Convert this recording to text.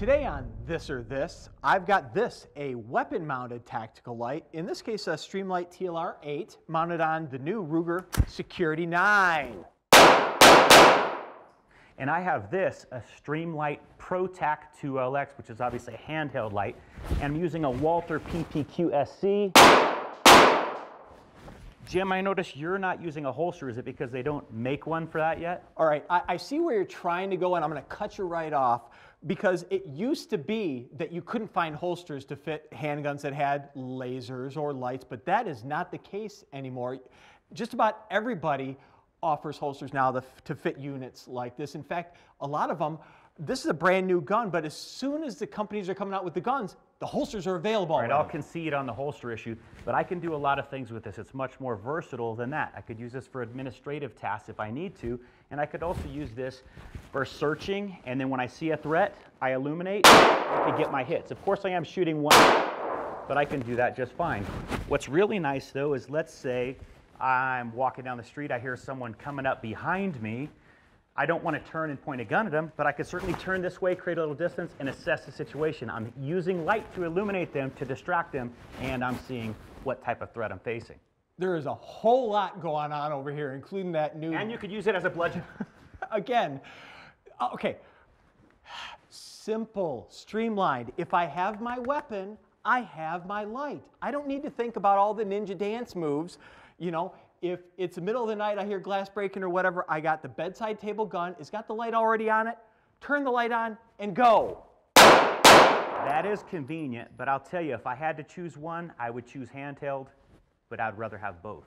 Today on This or This, I've got this, a weapon-mounted tactical light, in this case a Streamlight TLR 8, mounted on the new Ruger Security 9. And I have this, a Streamlight ProTac 2LX, which is obviously a handheld light. And I'm using a Walther PPQ SC. Jim, I notice you're not using a holster. Is it because they don't make one for that yet? All right, I, I see where you're trying to go, and I'm going to cut you right off because it used to be that you couldn't find holsters to fit handguns that had lasers or lights, but that is not the case anymore. Just about everybody offers holsters now to fit units like this. In fact, a lot of them, this is a brand new gun, but as soon as the companies are coming out with the guns, the holsters are available. All right, I'll concede on the holster issue, but I can do a lot of things with this. It's much more versatile than that. I could use this for administrative tasks if I need to, and I could also use this for searching, and then when I see a threat, I illuminate to get my hits. Of course, I am shooting one, but I can do that just fine. What's really nice, though, is let's say I'm walking down the street, I hear someone coming up behind me, I don't want to turn and point a gun at them, but I could certainly turn this way, create a little distance, and assess the situation. I'm using light to illuminate them, to distract them, and I'm seeing what type of threat I'm facing. There is a whole lot going on over here, including that new... And you could use it as a bludgeon. Again, uh, okay, simple, streamlined. If I have my weapon, I have my light. I don't need to think about all the ninja dance moves. You know, if it's the middle of the night, I hear glass breaking or whatever, I got the bedside table gun, it's got the light already on it, turn the light on and go. That is convenient, but I'll tell you, if I had to choose one, I would choose handheld, but I'd rather have both.